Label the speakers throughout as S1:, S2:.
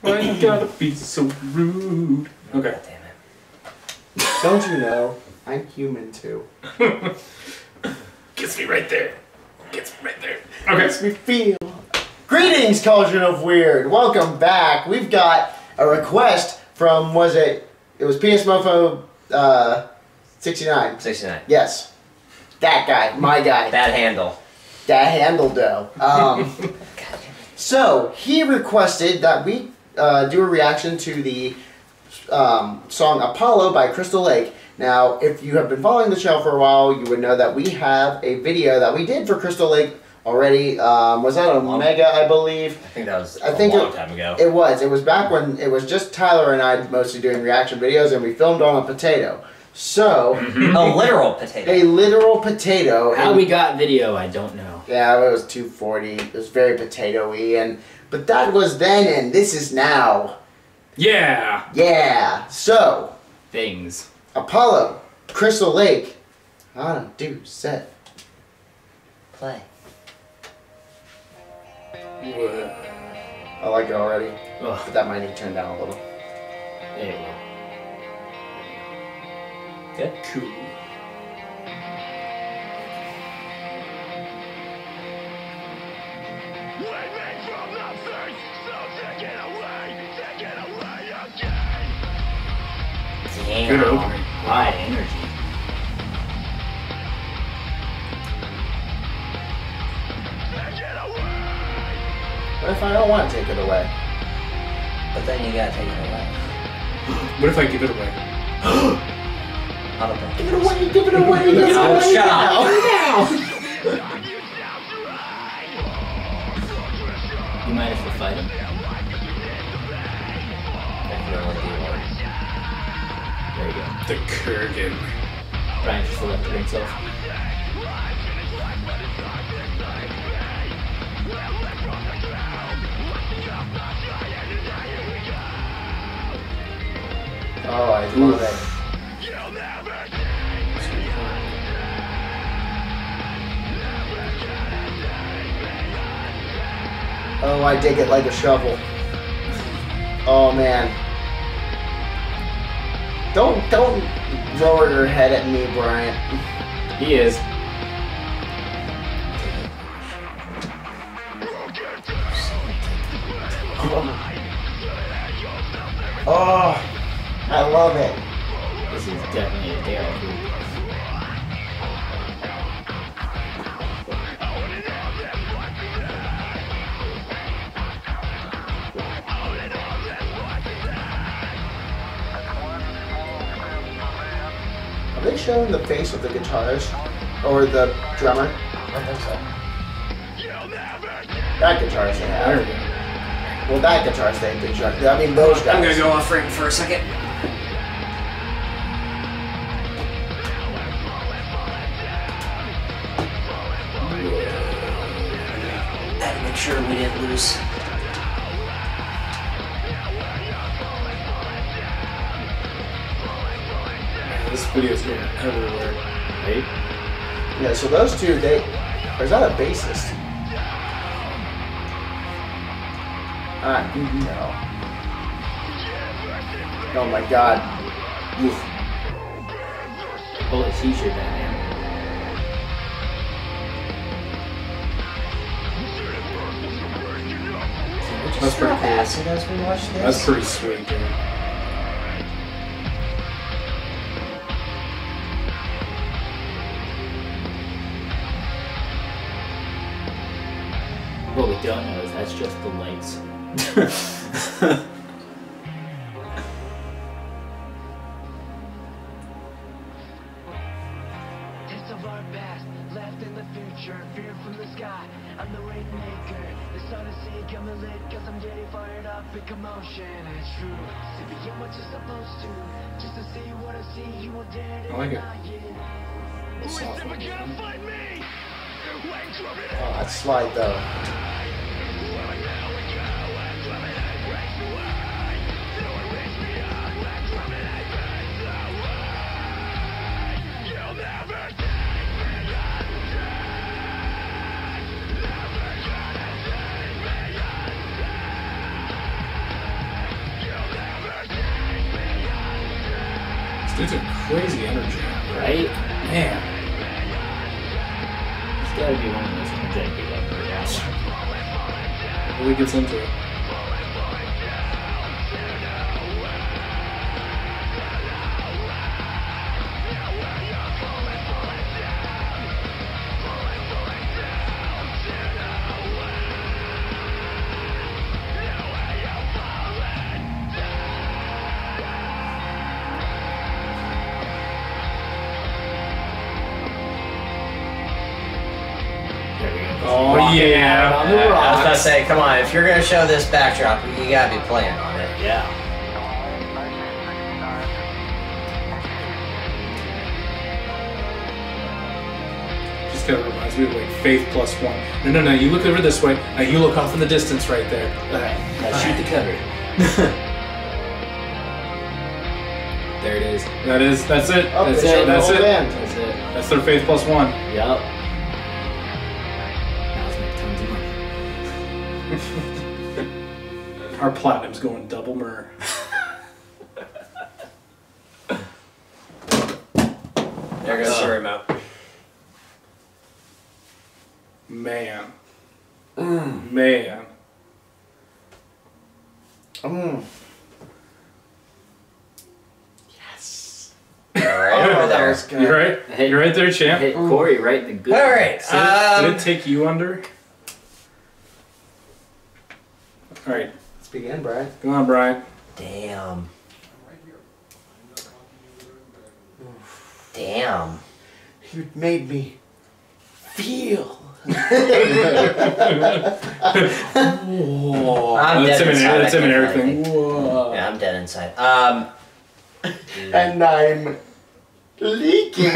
S1: Why you gotta be so rude? Okay.
S2: God damn it.
S3: Don't you know? I'm human too.
S1: Gets me right there. Gets me right there. Okay.
S3: Makes me feel. Greetings, Cauldron of Weird. Welcome back. We've got a request from was it? It was PS Mofo uh, 69.
S2: 69.
S3: Yes, that guy, my guy.
S2: Bad handle.
S3: that handle though. Um, so he requested that we uh, do a reaction to the um, song Apollo by Crystal Lake. Now, if you have been following the show for a while, you would know that we have a video that we did for Crystal Lake already. Um, was that Omega, I believe?
S2: I think that was
S3: I
S2: a
S3: think a
S2: long
S3: it-
S2: time ago.
S3: It was. It was back when it was just Tyler and I mostly doing reaction videos, and we filmed on a potato. So,
S2: a literal potato.
S3: a literal potato.
S4: How
S3: and-
S4: we got video, I don't know.
S3: Yeah, it was 240. It was very potato-y, and but that was then, and this is now.
S1: Yeah.
S3: Yeah. So
S4: Things.
S3: Apollo, Crystal Lake, on do set.
S2: Play.
S3: I like it already,
S4: Ugh,
S3: but that might need to turn down a little.
S4: Yeah, you go.
S2: Good.
S1: Cool.
S2: Damn.
S1: Good opening.
S4: High energy.
S3: What if I don't want to take it away?
S2: But then you gotta take it away.
S1: What if I give it away?
S2: I don't think
S3: Give it away! Give it away! Give it
S2: oh,
S3: away
S2: shut
S3: now!
S2: up.
S3: now.
S4: You might if we fight him?
S1: The Kurgan.
S4: Brian just elected himself.
S3: Oh, I love it. Oh, I dig it like a shovel. Oh man. Don't don't lower your head at me, Bryant.
S4: He is.
S3: Oh, I love it.
S4: This is definitely a Daryl
S3: the face of the guitarist or the drummer?
S2: I don't think so.
S3: That guitarist they have. Well, that guitarist they've been. I mean, those guys.
S2: I'm gonna go off frame for a second. Had to make sure we didn't lose.
S1: Video's going everywhere.
S4: Right?
S3: Yeah, so those two, they. Or is that a bassist? Ah, no. Oh my god. Oof.
S4: Pull a t-shirt down there.
S1: That's pretty cool.
S2: acid as we watch this?
S1: That's pretty sweet, dude.
S5: You're supposed to, just to see what I see, you won't dare to
S1: I like it.
S5: deny it.
S1: The soft one.
S3: Oh, that slide though.
S1: It's a crazy energy.
S4: Right?
S1: Man.
S4: It's gotta be one of those energetic people I've ever.
S1: Really gets into it. Yeah.
S4: out
S2: I was about to say, come on, if you're gonna show this backdrop, you gotta be playing on it.
S4: Yeah.
S1: Just kind of reminds me of like Faith plus one. No, no, no. You look over this way. Now you look off in the distance right there.
S4: Alright, now shoot the cover. there it is.
S1: That is. That's it. That's it. That's it.
S4: That's it.
S1: That's their Faith plus one.
S4: Yup.
S1: Our platinum's going double myrrh.
S2: There goes the remote.
S1: Man. Man.
S3: Mm.
S2: Alright, over there.
S3: good.
S1: You're right.
S4: Hey.
S1: You're right there, champ.
S4: Hit Corey right in the good.
S2: Alright,
S1: Did it, did
S2: um,
S1: it take you under? All right,
S3: Let's begin, Brian.
S1: go on, Brian.
S2: damn. Damn.
S3: You made me feel.
S2: I'm
S1: that's
S2: dead
S1: him and,
S2: inside,
S1: that's
S2: I
S1: him and
S2: can't
S1: Eric
S2: find
S1: thing. Whoa.
S2: Yeah, I'm dead inside. Um,
S3: And I'm leaking.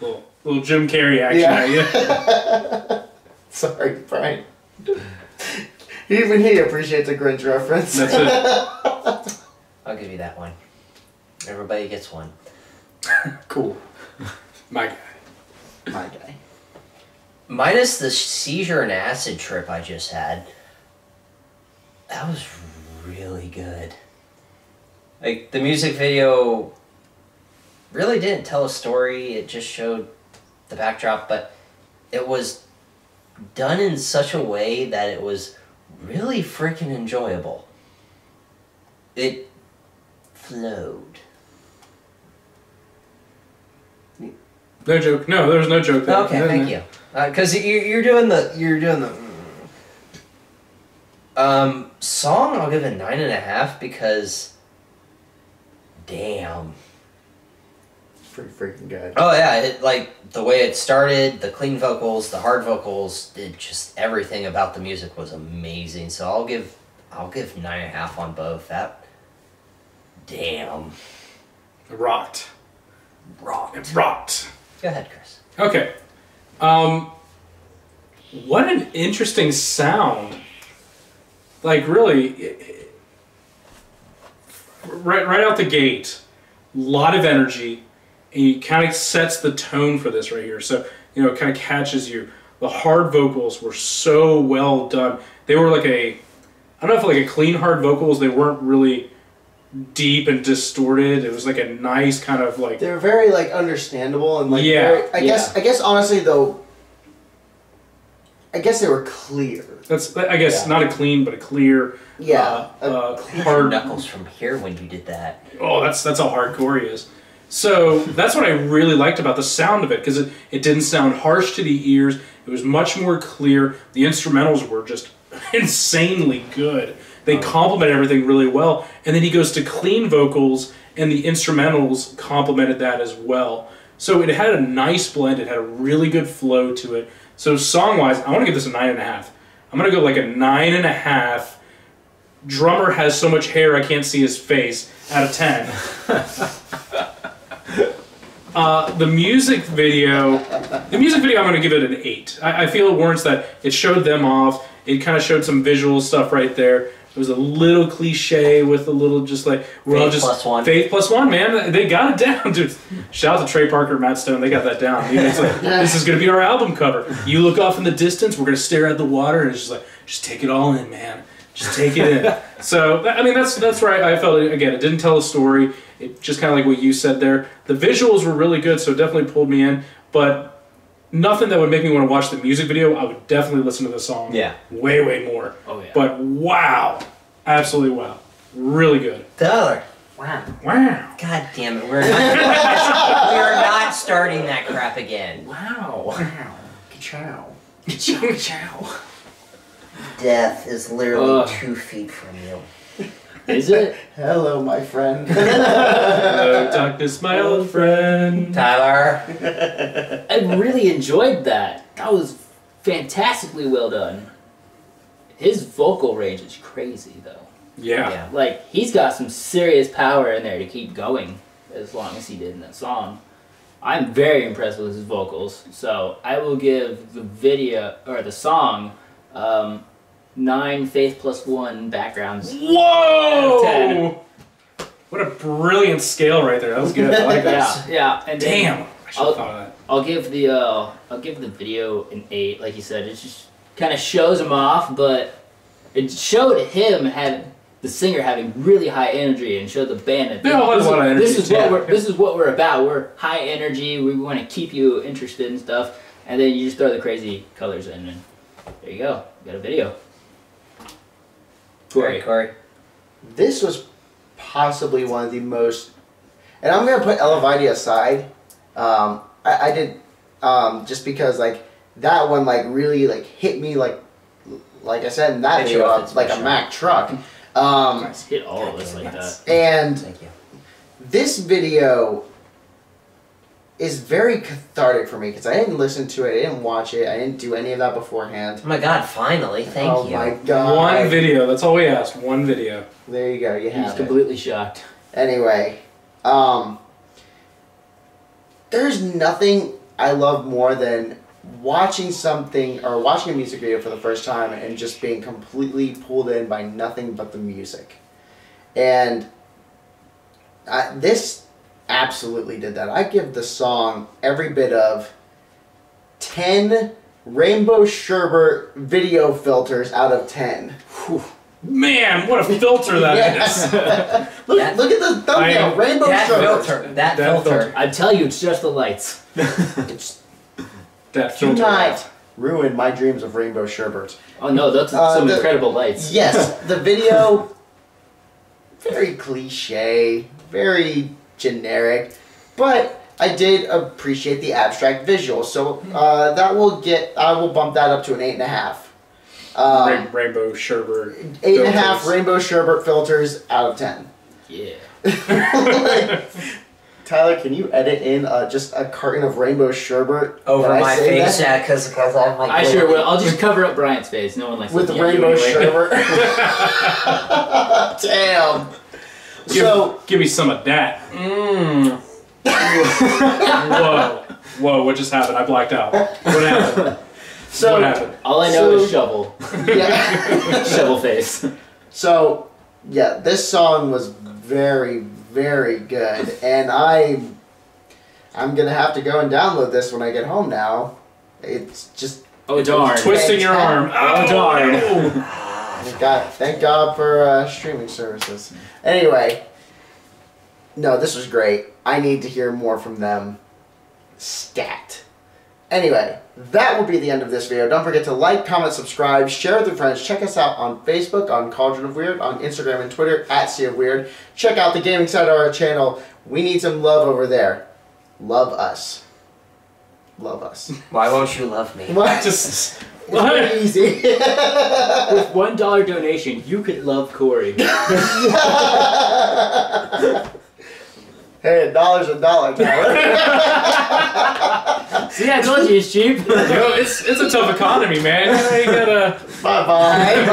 S1: Little, little Jim Carrey action
S3: Yeah.
S1: at you.
S3: Sorry, Brian. Even he appreciates a Grinch reference.
S1: That's it.
S2: I'll give you that one. Everybody gets one.
S1: Cool. My guy.
S3: My guy.
S2: Minus the seizure and acid trip I just had. That was really good. Like the music video really didn't tell a story, it just showed the backdrop, but it was done in such a way that it was really freaking enjoyable. It flowed.
S1: No joke. No, there was no joke there.
S2: Okay, thank you. Because you, you're doing the you're doing the. Um, song I'll give it nine and a half because. Damn.
S3: Pretty freaking good.
S2: Oh yeah, it, like the way it started, the clean vocals, the hard vocals, it just everything about the music was amazing. So I'll give I'll give nine and a half on both. That. Damn.
S1: It rocked.
S2: Rocked.
S1: It rocked.
S2: Go ahead, Chris.
S1: Okay. Um, what an interesting sound. Like really, i- i- right right out the gate, A lot of energy, and he kind of sets the tone for this right here. So you know, it kind of catches you. The hard vocals were so well done. They were like a, I don't know if like a clean hard vocals. They weren't really deep and distorted. It was like a nice kind of like
S3: They're very like understandable and like
S1: Yeah,
S3: very, I guess I guess honestly though I guess they were clear.
S1: That's I guess
S3: Yeah.
S1: not a clean but a clear.
S3: Yeah,
S1: Uh,
S3: a
S1: uh,
S3: clear
S1: hard.
S2: Knuckles from here when you did that.
S1: Oh, that's that's how hardcore he is. So that's what I really liked about the sound of it because it, it didn't sound harsh to the ears. It was much more clear. The instrumentals were just insanely good. They complement everything really well. And then he goes to clean vocals, and the instrumentals complemented that as well. So it had a nice blend. It had a really good flow to it. So song wise, I want to give this a nine and a half. I'm gonna go like a nine and a half. Drummer has so much hair I can't see his face. Out of ten. Uh, the music video, the music video, I'm going to give it an eight. I, I feel it warrants that. It showed them off. It kind of showed some visual stuff right there. It was a little cliche with a little just like we're all
S2: Faith
S1: just
S2: plus one.
S1: faith plus one, man. They got it down, dude. Shout out to Trey Parker, Matt Stone. They got that down. Dude, it's like, this is gonna be our album cover. You look off in the distance. We're gonna stare at the water, and it's just like just take it all in, man. Just take it in. so I mean, that's that's right. I felt it, again. It didn't tell a story. It just kind of like what you said there. The visuals were really good, so it definitely pulled me in. But nothing that would make me want to watch the music video. I would definitely listen to the song.
S2: Yeah.
S1: Way way more.
S4: Oh yeah.
S1: But wow, absolutely wow, really good.
S2: Dollar. Wow.
S1: Wow.
S2: God damn it. We're not, we're not starting that crap again.
S4: wow. Wow.
S3: Ciao.
S4: Chow chow.
S2: Death is literally
S4: Ugh.
S2: two feet from you.
S4: Is it?
S3: Hello, my friend.
S1: Hello, darkness, my old friend.
S2: Tyler.
S4: I really enjoyed that. That was fantastically well done. His vocal range is crazy though.
S1: Yeah.
S2: Yeah.
S4: Like he's got some serious power in there to keep going as long as he did in that song. I'm very impressed with his vocals, so I will give the video or the song um, nine faith plus one backgrounds.
S1: Whoa! What a brilliant scale right there. That was good. I like that.
S4: Yeah, yeah, and then
S1: Damn. I should
S4: I'll-
S1: have thought of that.
S4: I'll give the uh, I'll give the video an eight. Like you said, it just kind of shows him off, but it showed him having the singer having really high energy and showed the band that
S1: They all had a
S4: this, is,
S1: energy,
S4: this is what we're this is what we're about. We're high energy. We want to keep you interested in stuff, and then you just throw the crazy colors in, and there you go. You got a video.
S2: Corey.
S4: Great.
S2: Corey.
S3: this was possibly one of the most, and I'm gonna put Elevidi aside. Um, I, I did um, just because like that one like really like hit me like like I said in that
S2: Hit
S3: video
S2: off
S3: uh, like a
S2: mission.
S3: Mack truck. Um,
S4: Hit all of us like that.
S3: and
S2: Thank you.
S3: this video is very cathartic for me because I didn't listen to it, I didn't watch it, I didn't do any of that beforehand.
S2: Oh my god, finally. Thank
S3: oh
S2: you.
S3: Oh my god!
S1: One video. That's all we asked. One video.
S3: There you go. You
S4: He's
S3: have it.
S4: completely shocked.
S3: Anyway, um, there's nothing I love more than watching something or watching a music video for the first time and just being completely pulled in by nothing but the music. And I, this absolutely did that. I give the song every bit of 10 rainbow Sherbert video filters out of 10.
S1: Man, what a filter that is.
S3: Yeah. look,
S2: That-
S3: look at the thumbnail,
S1: I-
S3: rainbow
S2: that
S3: sherbet.
S2: filter. That,
S1: That
S2: filter.
S1: filter.
S4: I tell you, it's just the lights.
S3: It's
S1: That
S3: do
S1: filter.
S3: not ruin my dreams of rainbow sherbet.
S4: Oh no, that's
S3: Uh,
S4: some
S3: the-
S4: incredible lights.
S3: Yes, the video very cliche, very generic, but I did appreciate the abstract visual. So uh, that will get I will bump that up to an eight and a half. Um,
S1: Rain- rainbow sherbet.
S3: eight and a half
S1: filters.
S3: rainbow sherbet filters out of ten.
S4: Yeah.
S3: Tyler, can you edit in uh, just a carton of rainbow sherbet
S2: Over
S3: when I
S2: my
S3: say
S2: face,
S3: that?
S2: yeah, because I'm like.
S4: I sure will. I'll just cover up Bryant's face. No one likes
S3: with the
S4: looking at you
S3: rainbow
S4: anyway.
S3: sherbet. Damn.
S1: Give,
S3: So
S1: give me some of that. Mmm. Whoa. Whoa, what just happened? I blacked out. What happened?
S3: so
S1: what happened?
S4: All I know
S3: So-
S4: is shovel.
S3: yeah.
S4: shovel face.
S3: So, yeah, this song was very, very good, and I, I'm gonna have to go and download this when I get home now. It's just,
S4: Oh darn.
S1: Twisting your arm.
S4: Oh, darn.
S1: Oh.
S3: Thank God, thank God for uh, streaming services. Anyway, no, this was great. I need to hear more from them. Stat. Anyway, that will be the end of this video. Don't forget to like, comment, subscribe, share with your friends. Check us out on Facebook, on Cauldron of Weird, on Instagram and Twitter, at C of Weird. Check out the gaming side of our channel. We need some love over there. Love us. Love us.
S2: Why won't you love me?
S3: What?
S1: Just.
S3: It's pretty easy.
S4: With one dollar donation, you could love Corey.
S3: hey, a dollar's a dollar, Tyler.
S4: See, I told you it's cheap.
S1: Yo, it's it's a tough economy, man. You gotta.
S3: Bye-bye.